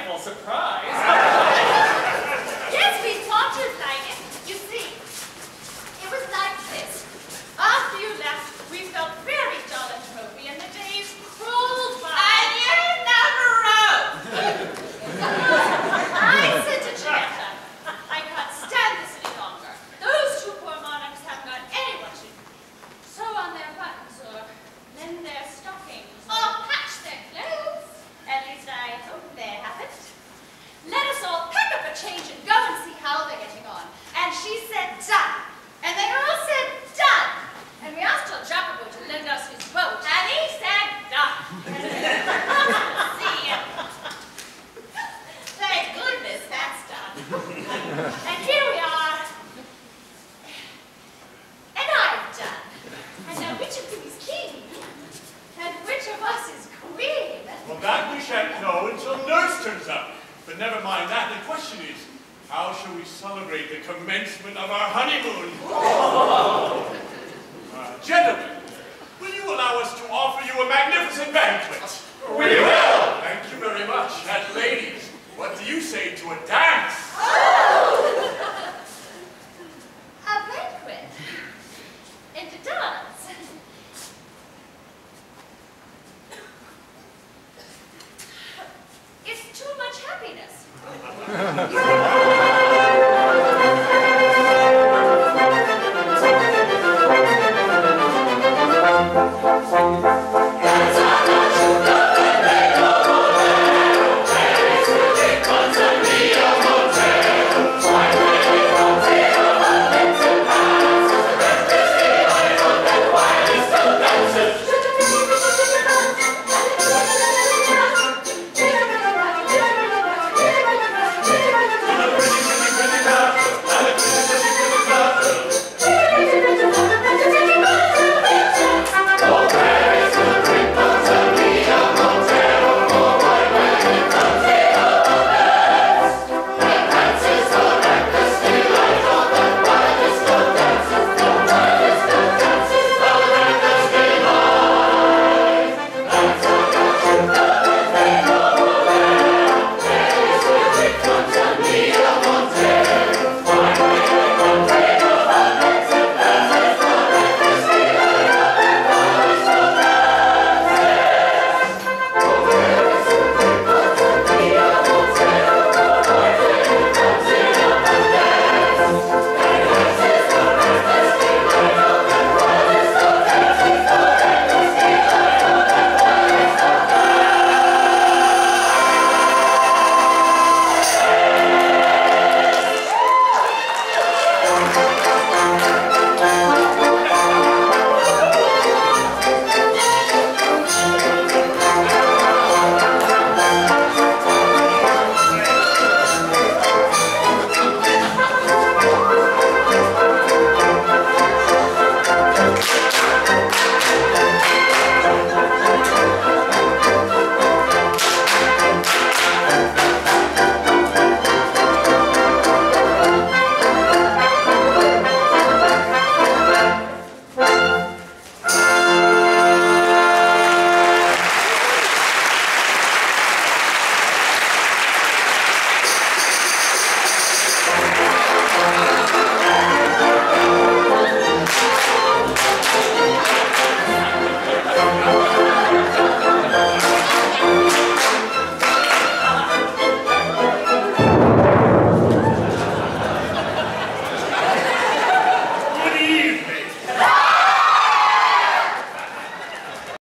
delightful surprise. But never mind that, the question is, how shall we celebrate the commencement of our honeymoon? Oh. Uh, gentlemen, will you allow us to offer you a magnificent banquet? We will! Thank you very much. And ladies, what do you say to a dance? Oh.